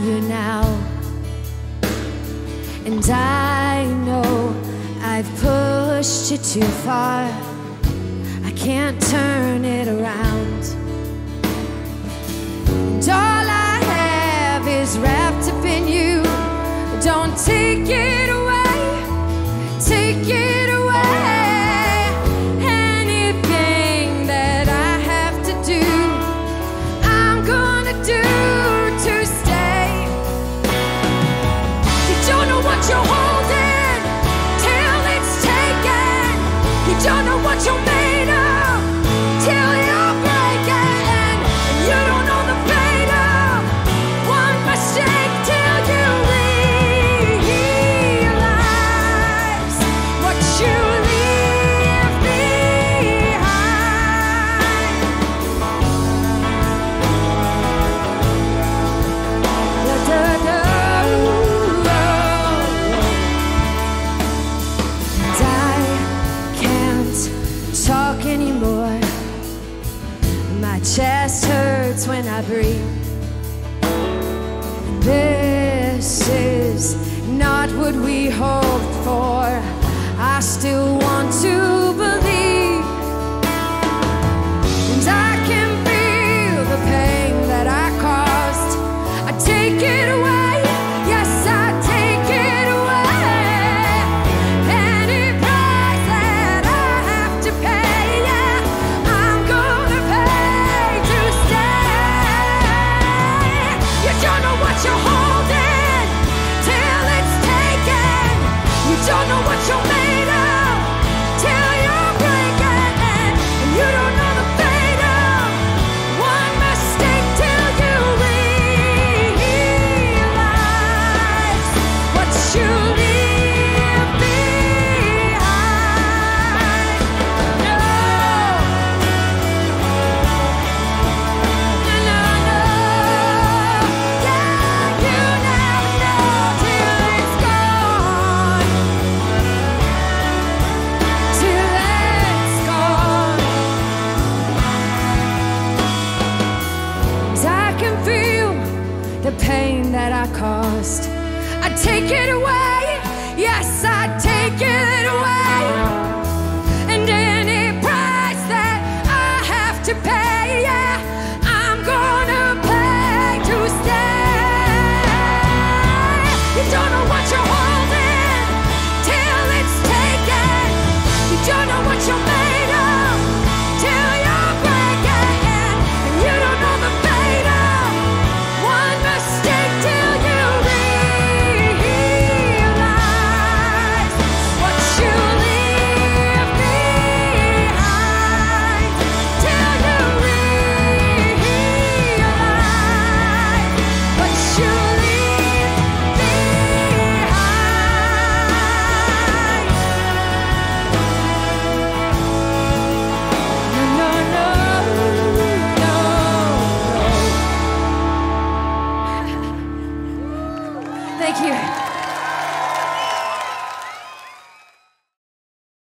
you now. And I know I've pushed you too far. I can't turn it around. darling. what you make. chest hurts when I breathe. This is not what we hoped for. I still the pain that I caused. I take it away, yes, I take it Thank you.